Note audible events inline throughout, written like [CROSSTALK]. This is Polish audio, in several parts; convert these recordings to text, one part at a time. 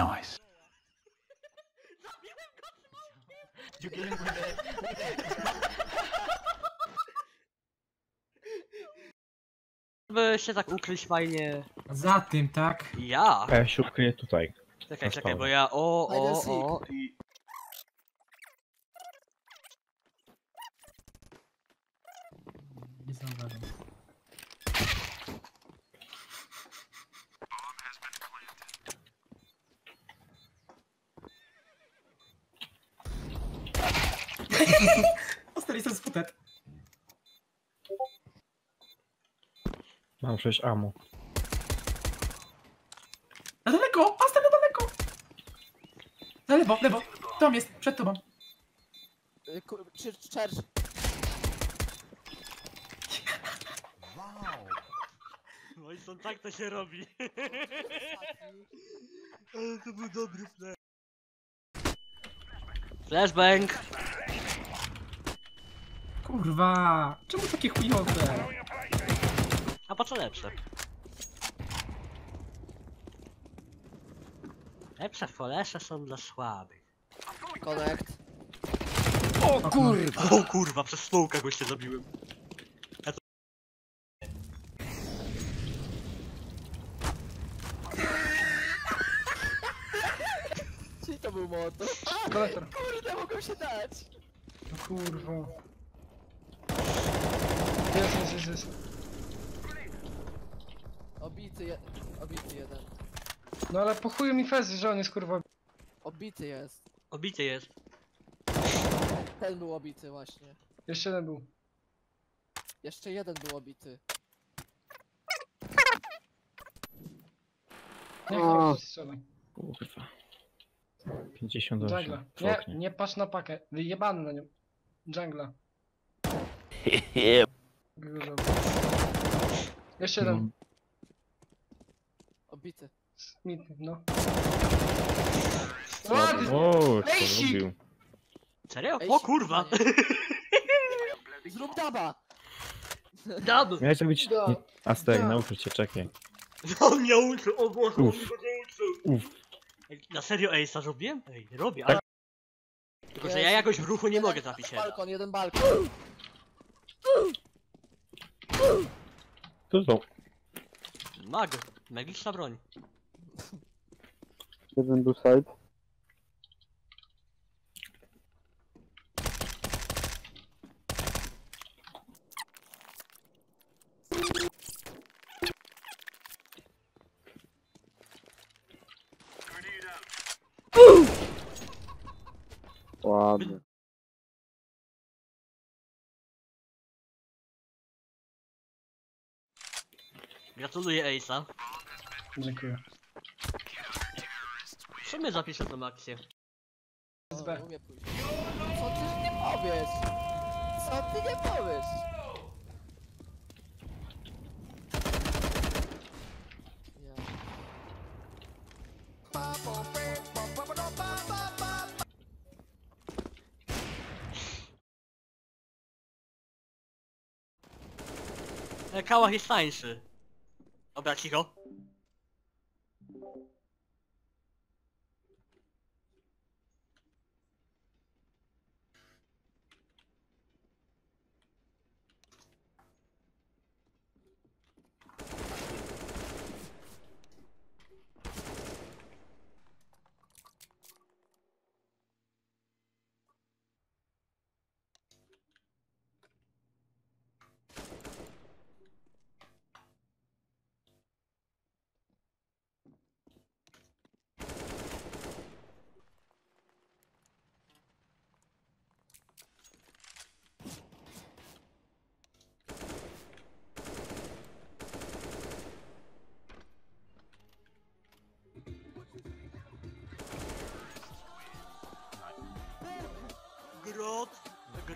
Nice. By się tak ukryć fajnie. Za tym, tak? Ja! A ja się ukryję tutaj. Czekaj, Na czekaj, bo ja o, o, o i... Nie zauważam. Ostali są sputet. Mam 6 ammo. Na daleko! Asta na daleko! Na lewo, lewo. Tam jest, przed tobą. Y, ku- Czy Church? No i są tak to się robi. [LAUGHS] Ale to był dobry flash. Flashbang! Kurwa! Czemu takie chujowe? A po co lepsze? Lepsze folesze są dla słabych. Connect. O kurwa! O kurwa, przez smołka go się zabiłem. Czyli to był moto. Kolektor. Kurde, mogą się dać. No kurwa. Jest, jest, jest, jest. Obity, je... Obity jeden. No ale po chuju mi fez, że on jest kurwa. Obity jest. Obicie jest. Ten był obity właśnie. Jeszcze jeden był. Jeszcze jeden był obity. Nie chodź, strzelaj. Kurwa. 58 Jungla. w Nie, oknie. nie patrz na pakę. Wyjebany na nią. [LAUGHS] Jeszcze jeden. Obity. Smith, no. No. Ładny! O, co zrobił? Serio? Ej, O kurwa! [LAUGHS] Zrób daba! Dab! Miałeś. Nie, Aztek, Da. nauczył cię, czekaj. [LAUGHS] On mnie uczył, o Boże, on Uff. mnie go nie uczył. Uff. Ej, Na serio Ace'a zrobiłem? Ej, robię, Tak. ale... Tylko, że ja jakoś w ruchu nie Jeden mogę trafić się. Balkon, jeden balkon. Co to? Mag. Magiczna broń. Jeden był side. Gratuluję Ace'a. Dziękuję. W sumie zapiszę tą akcję. O, umie pójść. Co ty nie powiesz? Co ty nie powiesz? Ja. E, Kałach jest tańszy. I'll back you go.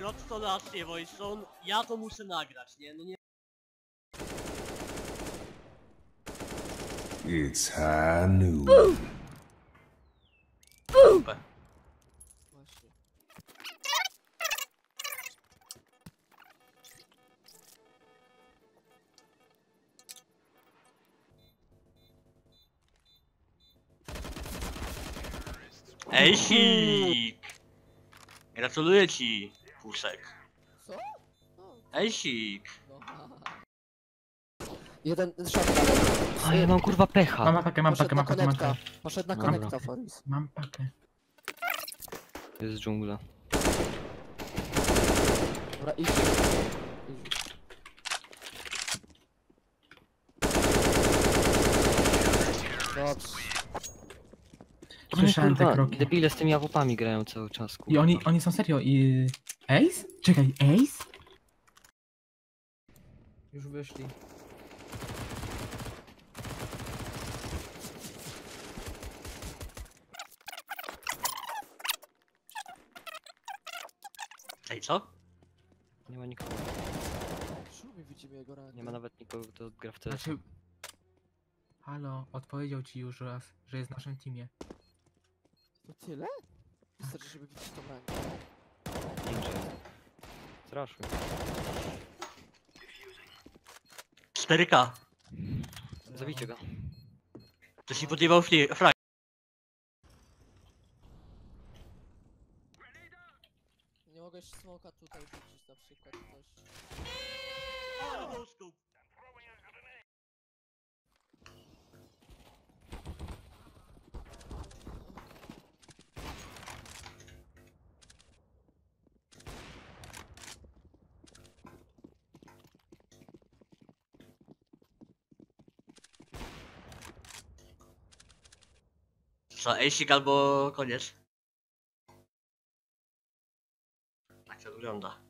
Grot to rację, Wojson. Ja to muszę nagrać, nie? No nie. It's high noon. Właśnie. Ejsik! Gratuluję ci, Puszek. Co? No, Ejsik! no. [LAUGHS] Jeden shotgun. A ja mam kurwa pecha. Mam pakę, mam pakę, mam pakę, mam pakę. Poszedł na Dobra. konekta, Foris. Mam pakę. Jest dżungla. Dobra, idź. Dobrze. Oni Słyszałem te kroki. debile z tymi awupami grają cały czas, kurwa. I oni, oni są serio i... Ace? Czekaj, Ace? Już wyszli. Ej, co? Nie ma nikogo. Szumi widzimy jego rankę. Nie ma nawet nikogo, kto gra w. Znaczy... Halo, odpowiedział ci już raz, że jest w naszym teamie. To tyle? Wystarczy, żeby widzieć tą rankę. Ninja jest. Straszny. 4K. Zabijcie go. Ktoś mi podjebał fli- frag. Nie mogłeś smoka tutaj rzucić na przykład coś. Co, Ejsik albo koniec? Tak to wygląda.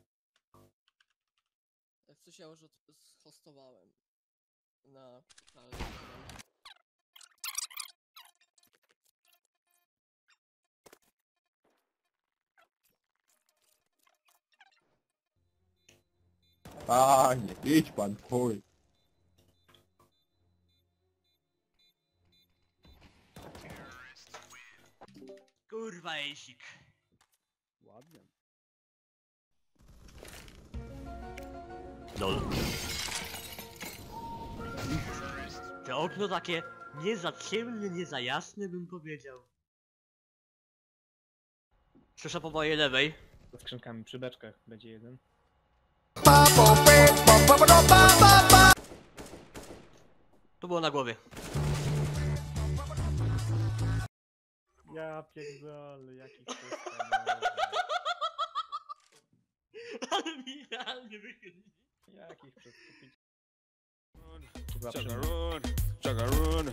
Jak coś ja już zhostowałem. Na. Panie, idź pan, chuj. Kurwa Ejsik. Ładnie. Lol. Te okno takie nie za ciemne, nie za jasne bym powiedział. Słyszę po mojej lewej. Za skrzynkami przy beczkach będzie jeden. To było na głowie. Ja pierdolę, jaki [LAUGHS] Ale mi realnie wychyli. Jakich kupić? Chyba run, czeka run.